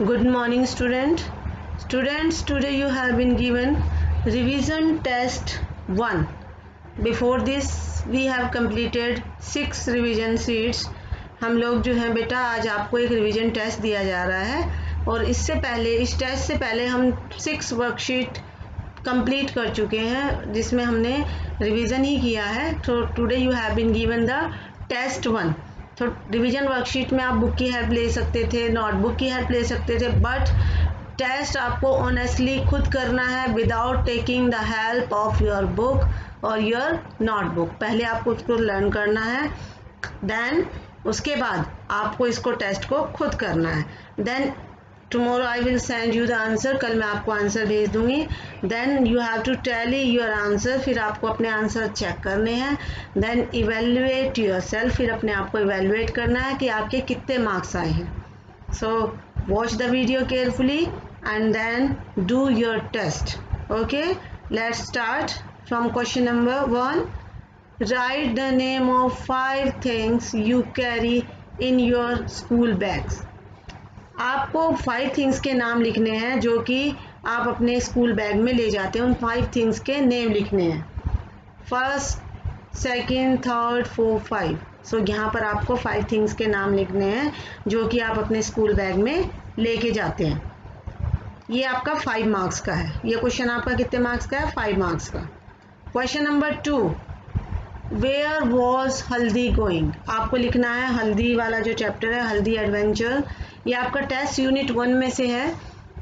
Good morning student. Students today you have been given revision test 1. Before this we have completed 6 revision sheets. हम लोग जो हैं बेटा आज आपको एक रिवीजन टेस्ट दिया जा रहा है और इससे पहले इस टेस्ट से पहले हम सिक्स वर्कशीट कंप्लीट कर चुके हैं जिसमें हमने रिवीजन ही किया है तो today you have been given the test one तो रिवीजन वर्कशीट में आप बुक की हेल्प ले सकते थे नोटबुक की हेल्प ले सकते थे बट टेस्ट आपको ऑनेस्टली खुद करना है without taking the help of your book और योर नोटबुक पहले आपको उसको लर्न करना है देन उसके बाद आपको इसको टेस्ट को खुद करना है. Then tomorrow I will send you the answer कल मैं आपको आंसर भेज दूँगी. Then you have to tally your answer फिर आपको अपने आंसर चेक करने हैं. देन इवेल्युएट योर सेल्फ फिर अपने आप को इवेल्युएट करना है कि आपके कितने मार्क्स आए हैं. So watch the video carefully and then do your test okay let's start from question number one write the name of five things you carry in your school bags आपको five things के नाम लिखने हैं जो कि आप अपने school bag में ले जाते हैं। उन फाइव थिंग्स के नेम लिखने हैं। First second third four five so यहाँ पर आपको फाइव थिंग्स के नाम लिखने हैं जो कि आप अपने स्कूल बैग में लेके जाते हैं। ये आपका फाइव मार्क्स का है। ये क्वेश्चन आपका कितने मार्क्स का है? फाइव मार्क्स का। Question number two where was Haldi going आपको लिखना है हल्दी वाला जो चैप्टर है हल्दी एडवेंचर ये आपका टेस्ट यूनिट वन में से है।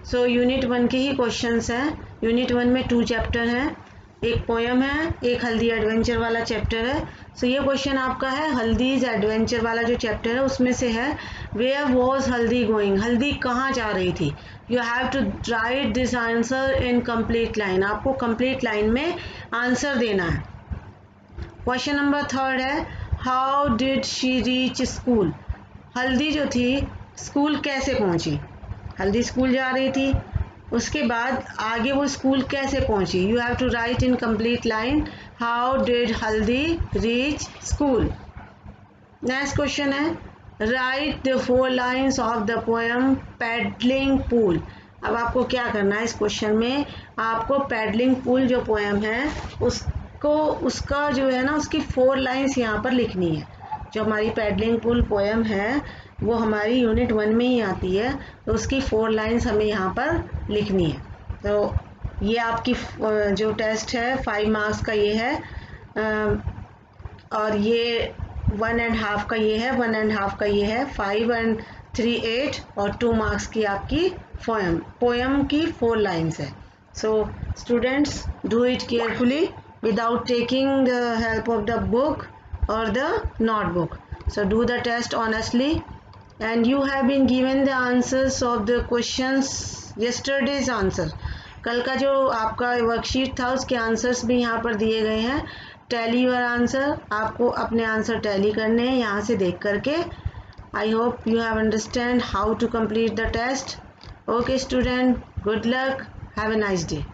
सो यूनिट वन के ही क्वेश्चंस हैं। यूनिट वन में टू चैप्टर हैं। एक पोयम है एक हल्दी एडवेंचर वाला चैप्टर है। सो so, ये क्वेश्चन आपका है हल्दीज एडवेंचर वाला जो चैप्टर है उसमें से है वेयर वॉज़ हल्दी गोइंग हल्दी कहाँ जा रही थी? You have to write this answer in complete line आपको कंप्लीट लाइन में आंसर देना है। क्वेश्चन नंबर थर्ड है how did she reach school Haldi जो थी स्कूल कैसे पहुँची? हल्दी स्कूल जा रही थी। उसके बाद आगे वो स्कूल कैसे पहुँची? You have to write in complete line how did Haldi reach school next question है write the four lines of the poem paddling pool अब आपको क्या करना है इस क्वेश्चन में? आपको पैडलिंग पूल जो पोएम है, उसको, उसका जो है ना, उसकी फोर लाइन्स यहाँ पर लिखनी है। जो हमारी पैडलिंग पुल पोएम है, वो हमारी यूनिट वन में ही आती है तो उसकी फोर लाइंस हमें यहाँ पर लिखनी है। तो ये आपकी जो टेस्ट है फाइव मार्क्स का ये है और ये वन एंड हाफ़ का ये है वन एंड हाफ़ का ये है फाइव एंड थ्री एट और टू मार्क्स की आपकी पोएम पोएम की फोर लाइन्स है। So students do it carefully without taking the help of the book or the notebook. So, do the test honestly. And you have been given the answers of the questions, yesterday's answer. कल का जो आपका worksheet था, उसके answers भी यहाँ पर दिए गए हैं। टैली योर आंसर आपको अपने आंसर टैली करने हैं, यहाँ से देख करके। I hope you have understand how to complete the test okay student good luck have a nice day